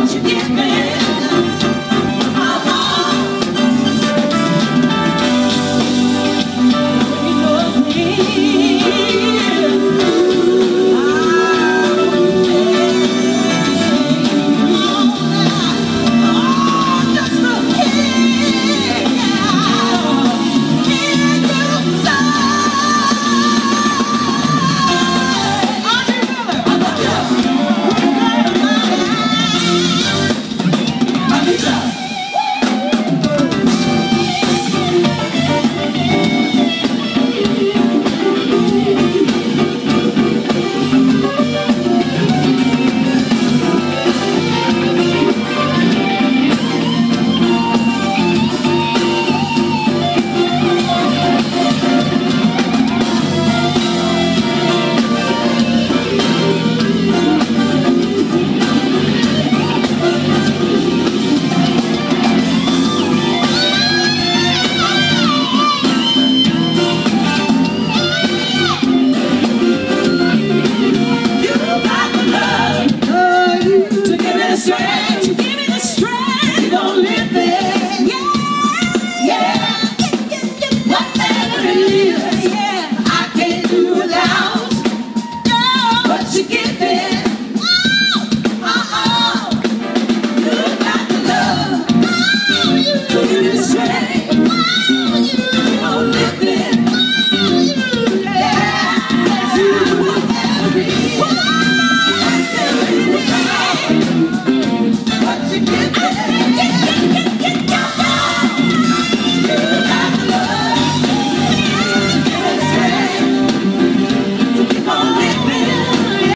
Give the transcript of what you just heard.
Won't you give me? You got the love.